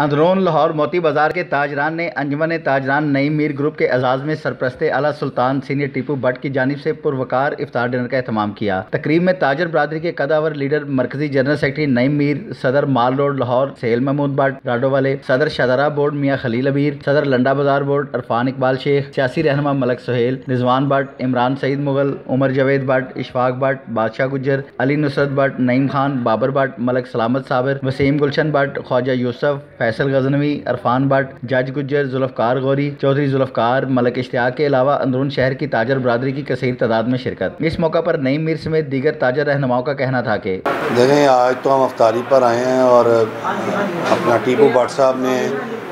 अंदरून लाहौर मोती बाज़ार के ताजरान ने अंजमन ताजरान नई मीर ग्रुप के एजाज में सरप्रस्त अला सुल्तान सीनियर टीपू भट्ट की जानब से पुरवकार इफ्तार डिनर का अहतमाम किया। तकरीब में ताजर बरदरी के कदावर लीडर मरकजी जनरल सेक्रेटरी नईम मीर, सदर माल रोड लाहौर, सेल महमूद भट्ट, राडो वाले सदर शदरा बोर्ड मियाँ खलील अबीर सदर लंडा बाज़ार बोर्ड अरफान इकबाल शेख, सियासी रहनमा मलक सुहेल, रिजवान भट्ट, इमरान सईद मुगल, उमर जवेद भट्ट, इशफाक भट्ट, बादशाह गुजर अली नुसरत भट्ट, नईम खान, बाबर भट्ट, मलक सलामत साबर, वसीम गुलशन भट्ट, ख्वाजा यूसफ फैसल गजनवी, अरफान भट्ट, जज गुजर जुल्फकार गौरी, चौधरी जुल्फकार मलक इश्तियाक के अलावा अंदरून शहर की ताजर बरदरी की कसर तादाद में शिरकत। इस मौका पर नई मीर समेत दीगर ताजर रहनुमाओं का कहना था कि देखें, आज तो हम अफ्तारी पर आए हैं और अपना टीपू भट्ट साहब ने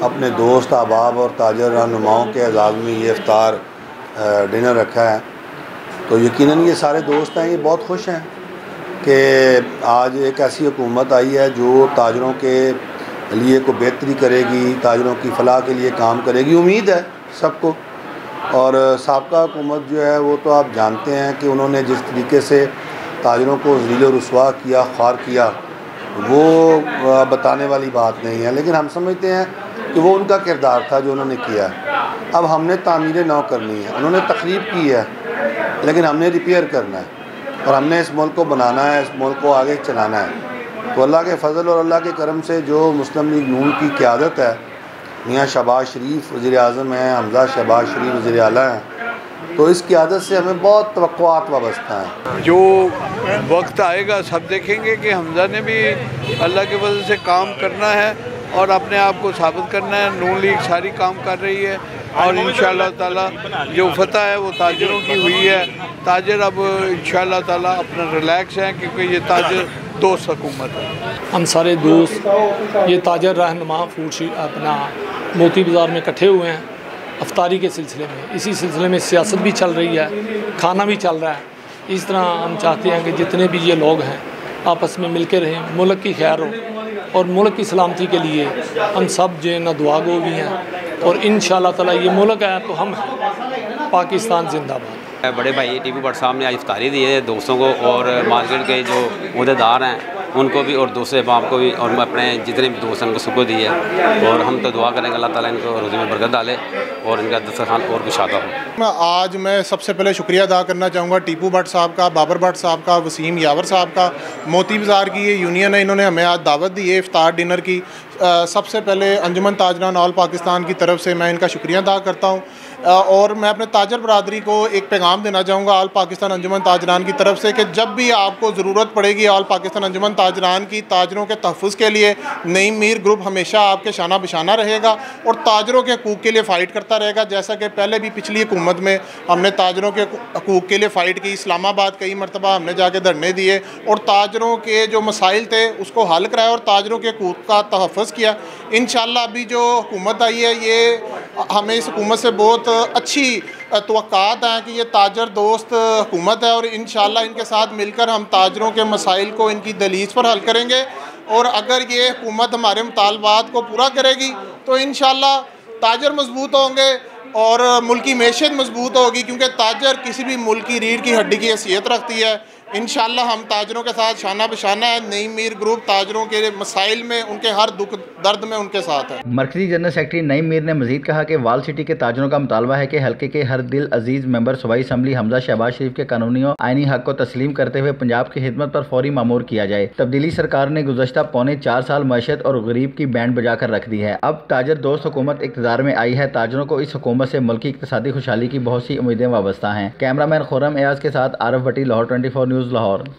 अपने दोस्त, अहबाब और ताजर रहनुमाओं के एजाज़ में ये अफ्तार डिनर रखा है। तो यकीनन ये सारे दोस्त हैं, ये बहुत खुश हैं कि आज एक ऐसी हुकूमत आई है जो ताजरों के लिए को बेहतरी करेगी, ताजरों की फलाह के लिए काम करेगी, उम्मीद है सबको। और सबका हुकूमत जो है, वो तो आप जानते हैं कि उन्होंने जिस तरीके से ताजरों को जलील रसवा किया, ख्वार किया, वो बताने वाली बात नहीं है। लेकिन हम समझते हैं कि वो उनका किरदार था जो उन्होंने किया। अब हमने तामीर नौ करनी है, उन्होंने तकरीब की है, लेकिन हमने रिपेयर करना है। और हमने इस मुल्क को बनाना है, इस मुल्क को आगे चलाना है। तो अल्लाह के फ़ज़ल और अल्लाह के करम से जो मुस्लिम लीग नून की क्यादत है, मियाँ शहबाज शरीफ वज़ी अजम हैं, हमजा शहबाज शरीफ वज़ी अला हैं तो इस क्यादत से हमें बहुत तवक़ात वाबस्ता हैं। जो वक्त आएगा, सब देखेंगे कि हमजा ने भी अल्लाह के वजह से काम करना है और अपने आप को साबित करना है। नून लीग सारी काम कर रही है और इन ताला जो फतह है, वो ताजरों की हुई है। ताजर अब इन ताला अपना रिलैक्स हैं, क्योंकि ये ताजर दोस्त हुकूमत है। हम सारे दोस्त, ये ताजर रहनमा फ़ूड अपना मोती बाज़ार में इकट्ठे हुए हैं, अफ्तारी के सिलसिले में। इसी सिलसिले में सियासत भी चल रही है, खाना भी चल रहा है। इस तरह हम चाहते हैं कि जितने भी ये लोग हैं, आपस में मिल के रहें, मुल्क की खैर हो और मुल्क की सलामती के लिए हम सब जो है ना दुआ गो भी हैं। और इन ताला ये मुल्क है तो हम पाकिस्तान जिंदाबाद। बड़े भाई टी वी साहब ने आज इफ्तारी दी है दोस्तों को और मार्केट के जो अहदेदार हैं, उनको भी और दूसरे बाप को भी और मैं अपने जितने भी दोस्त हैं, उनको सबको दी है। और हम तो दुआ करेंगे अल्लाह ताला इनको रोज़ी में बरकत डाले और इनका दस्तरखान और कुशादा हो। आज मैं सबसे पहले शुक्रिया अदा करना चाहूँगा टीपू भट्ट साहब का, बाबर भट्ट साहब का, वसीम यावर साहब का, मोती बाज़ार की ये यूनियन है, इन्होंने हमें आज दावत दी है इफ्तार डिनर की। सबसे पहले अंजुमन ताजरान ऑल पाकिस्तान की तरफ़ से मैं इनका शुक्रिया अदा करता हूँ। और मैं अपने ताजर बरदरी को एक पैगाम देना चाहूँगा आल पाकिस्तान अंजुमन ताजरान की तरफ़ से कि जब भी आपको ज़रूरत पड़ेगी आल पाकिस्तान अंजुमन ताजरान की ताजरों के तहफ़ के लिए, नई मीर ग्रुप हमेशा आपके शाना बिशाना रहेगा और ताजरों के हकूक़ के लिए फ़ाइट करता रहेगा। जैसा कि पहले भी पिछली हुकूमत में हमने ताजरों के हकूक़ के लिए फ़ाइट की, इस्लामाबाद कई मरतबा हमने जाके धरने दिए और ताजरों के जो मसाइल थे उसको हल कराया और ताजरों के हकूक़ का तहफ़ किया। इन शाला अभी जो हुकूमत आई है, ये हमें इस हुकूमत से बहुत अच्छी तो हैं कि ये ताजर दोस्त हुकूमत है और इन इनके साथ मिलकर हम ताजरों के मसाइल को इनकी दलीज पर हल करेंगे। और अगर ये हुकूमत हमारे मुतालबात को पूरा करेगी तो इन ताजर मज़बूत होंगे और मुल्की मैशत मज़बूत होगी, क्योंकि ताजर किसी भी मुल्क की रीढ़ की हड्डी की हैसियत रखती है। इन हम ताजरों के साथ शाना बशाना है नई मीर ग्रुप ताजरों के मसाइल में, उनके हर दुख दर्द में उनके साथ है। मरकजी जनरल सेक्रेटरी नईम मीर ने मजीद कहा कि वाल सिटी के ताजरों का मुतालबा है कि हल्के के हर दिल अज़ीज़ मेंबर सूबाई असम्बली हमजा शहबाज शरीफ के कानूनियों आईनी हक को तस्लीम करते हुए पंजाब की खिदमत पर फौरी मामूर किया जाए। तब्दीली सरकार ने गुजशत पौने चार साल मैशत और गरीब की बैंड बजा कर रख दी है। अब ताजर दोस्त हुकूमत इकतदार में आई है। ताजरों को इस हुकूमत से मुल्की इकतदी खुशहाली की बहुत सी उम्मीदें वाबस्ता हैं। कैमरा मैन खुरम एयाज के साथ Arif Bhatti, Lahore twenty four o'z lahori